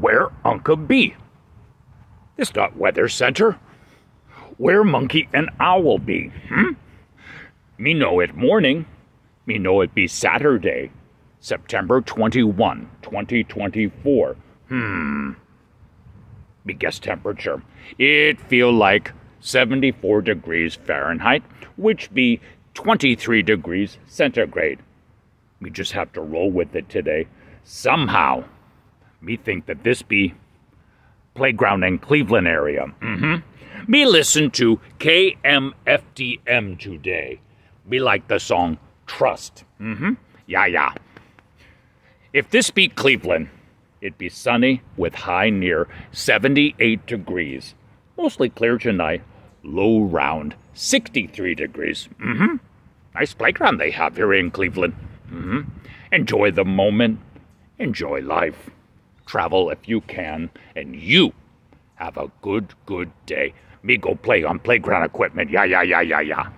Where Unka be? This not weather center. Where monkey and owl be? Hmm? Me know it morning. Me know it be Saturday, September 21, 2024. Hmm. Me guess temperature. It feel like 74 degrees Fahrenheit, which be 23 degrees centigrade. We just have to roll with it today. Somehow, me think that this be playground in Cleveland area. Mm-hmm. Me listen to KMFDM today. Me like the song Trust. Mm-hmm. Yeah, yeah. If this be Cleveland, it'd be sunny with high near 78 degrees. Mostly clear tonight, low round 63 degrees. Mm-hmm. Nice playground they have here in Cleveland. Mm-hmm. Enjoy the moment. Enjoy life. Travel if you can. And you have a good, good day. Me go play on playground equipment. Yeah, yeah, yeah, yeah, yeah.